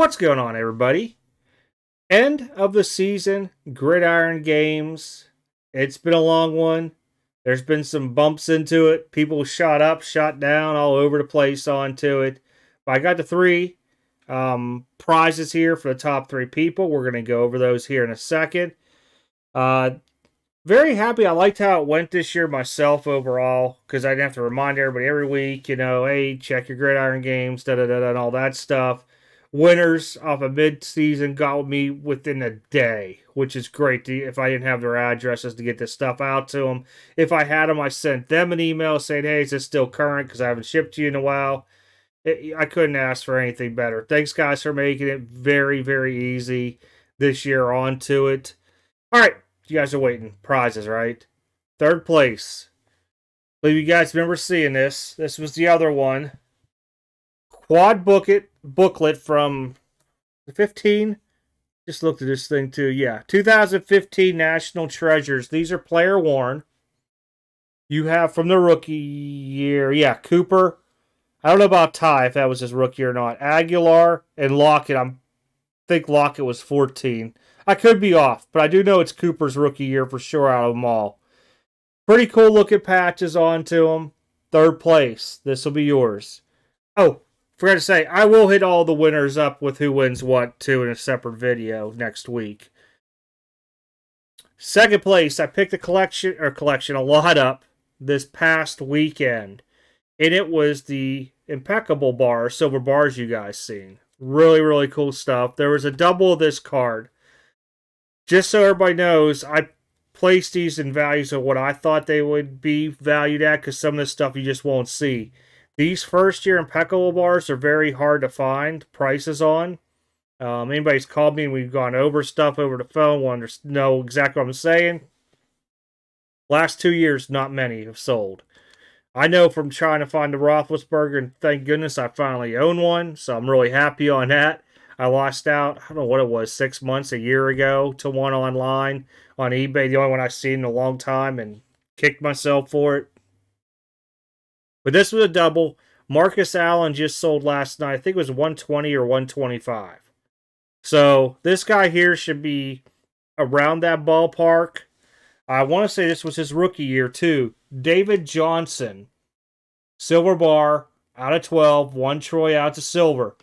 What's going on, everybody? End of the season, Gridiron Games. It's been a long one. There's been some bumps into it. People shot up, shot down, all over the place onto it. But I got the three um, prizes here for the top three people. We're going to go over those here in a second. Uh, very happy. I liked how it went this year myself overall because I didn't have to remind everybody every week, you know, hey, check your gridiron games, da da da, and all that stuff. Winners off of mid-season got me within a day, which is great. To, if I didn't have their addresses to get this stuff out to them, if I had them, I sent them an email saying, "Hey, is this still current?" Because I haven't shipped to you in a while. It, I couldn't ask for anything better. Thanks, guys, for making it very, very easy this year onto it. All right, you guys are waiting. Prizes, right? Third place. believe you guys remember seeing this. This was the other one. Quad booklet booklet from 15. Just looked at this thing too. Yeah, 2015 National Treasures. These are player worn. You have from the rookie year. Yeah, Cooper. I don't know about Ty if that was his rookie or not. Agholor and Lockett. I think Lockett was 14. I could be off, but I do know it's Cooper's rookie year for sure out of them all. Pretty cool looking patches onto them. Third place. This will be yours. Oh, forgot to say, I will hit all the winners up with who wins what too in a separate video next week. Second place, I picked a collection or collection a lot up this past weekend. And it was the impeccable bar, silver bars you guys seen. Really, really cool stuff. There was a double of this card. Just so everybody knows, I placed these in values of what I thought they would be valued at because some of this stuff you just won't see. These first year impeccable bars are very hard to find prices on. Um, anybody's called me and we've gone over stuff over the phone, to know exactly what I'm saying. Last two years, not many have sold. I know from trying to find the Roethlisberger, and thank goodness I finally own one, so I'm really happy on that. I lost out, I don't know what it was, six months, a year ago to one online on eBay, the only one I've seen in a long time, and kicked myself for it. But this was a double. Marcus Allen just sold last night. I think it was 120 or 125. So this guy here should be around that ballpark. I want to say this was his rookie year too. David Johnson, silver bar out of 12, one Troy out to silver.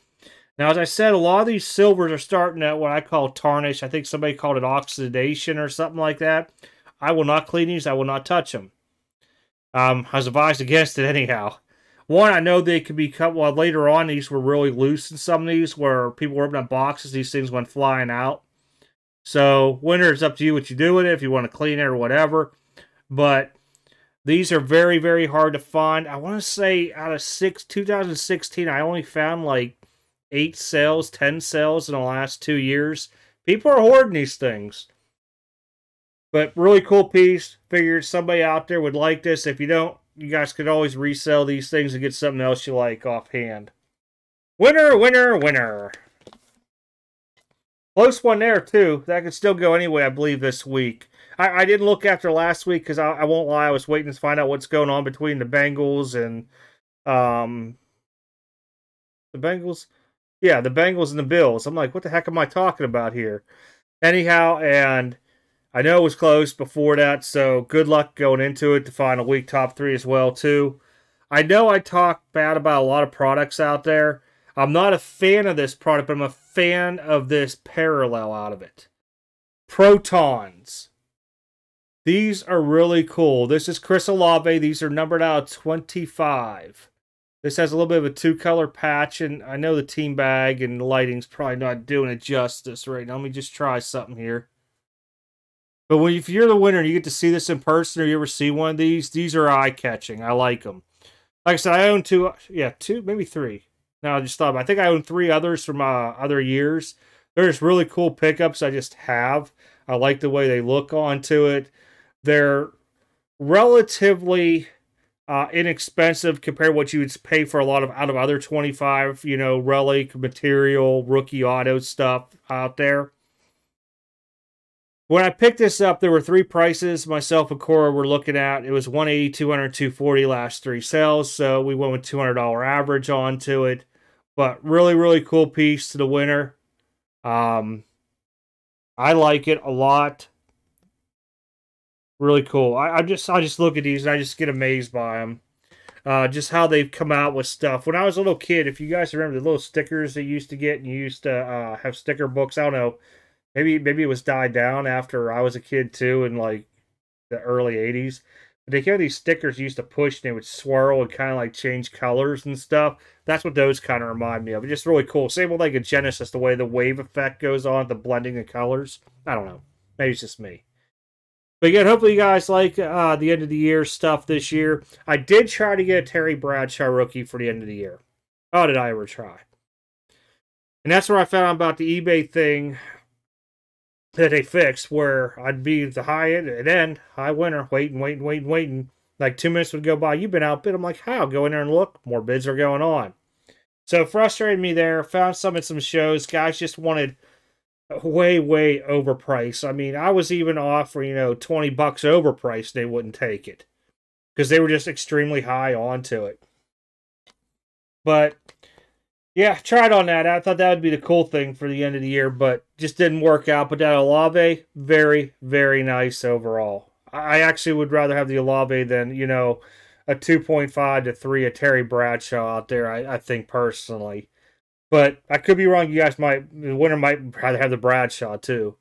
Now, as I said, a lot of these silvers are starting at what I call tarnish. I think somebody called it oxidation or something like that. I will not clean these. I will not touch them. Um, I was advised against it anyhow. One, I know they could be cut. Well, later on, these were really loose in some of these where people were opening up boxes. These things went flying out. So, winter, it's up to you what you do with it, if you want to clean it or whatever. But these are very, very hard to find. I want to say out of six, 2016, I only found like eight sales, 10 sales in the last two years. People are hoarding these things. But really cool piece. Figured somebody out there would like this. If you don't, you guys could always resell these things and get something else you like offhand. Winner, winner, winner. Close one there, too. That could still go anyway, I believe, this week. I, I didn't look after last week because I, I, won't lie, I was waiting to find out what's going on between the Bengals and um the Bengals. Yeah, the Bengals and the Bills. I'm like, what the heck am I talking about here? Anyhow, and I know it was close before that, so good luck going into it. The final week top three as well too. I know I talk bad about a lot of products out there. I'm not a fan of this product, but I'm a fan of this parallel out of it. Protons. These are really cool. This is Chris Olave. These are numbered out 25. This has a little bit of a two color patch, and I know the team bag and the lighting's probably not doing it justice right now. Let me just try something here. But when if you're the winner and you get to see this in person or you ever see one of these, these are eye catching. I like them. Like I said, I own two, yeah, two, maybe three. Now I just thought, I think I own three others from uh, other years. They're just really cool pickups. I just have. I like the way they look onto it. They're relatively uh, inexpensive compared to what you would pay for a lot of out of other 25, you know, relic material, rookie auto stuff out there. When I picked this up, there were three prices myself and Cora were looking at. It was 180, 200, 240 last three sales. So we went with $200 average onto it. But really, really cool piece to the winner. Um, I like it a lot. Really cool. I, I just I just look at these and I just get amazed by them. Uh, just how they've come out with stuff. When I was a little kid, if you guys remember the little stickers they used to get, and you used to uh, have sticker books. I don't know, maybe maybe it was died down after I was a kid too, in like the early '80s. But they have these stickers you used to push, and they would swirl and kind of like change colors and stuff. That's what those kind of remind me of. It's just really cool. Same with like a Genesis, the way the wave effect goes on, the blending of colors. I don't know. Maybe it's just me. But again, hopefully you guys like uh, the end of the year stuff this year. I did try to get a Terry Bradshaw rookie for the end of the year. Oh, did I ever try? And that's where I found out about the eBay thing that they fixed, where I'd be the high end and end, high winner, waiting, waiting, waiting, waiting. Like two minutes would go by. You've been outbid. I'm like, how? Go in there and look. More bids are going on. So frustrated me there. Found some at some shows. Guys just wanted way way overpriced. I mean, I was even offering, you know, 20 bucks overpriced, they wouldn't take it because they were just extremely high onto it. But yeah, tried on that. I thought that would be the cool thing for the end of the year, but just didn't work out. But that Olave, very very nice overall. I actually would rather have the Olave than, you know, a 2.5 to 3 a Terry Bradshaw out there, I, I think personally. But I could be wrong. You guys might, the winner might rather have the Bradshaw too.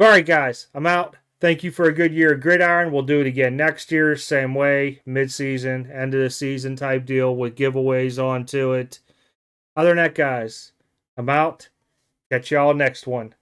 All right, guys, I'm out. Thank you for a good year of Gridiron. We'll do it again next year, same way, mid-season, end of the season type deal with giveaways onto it. Other than that, guys, I'm out. Catch y'all next one.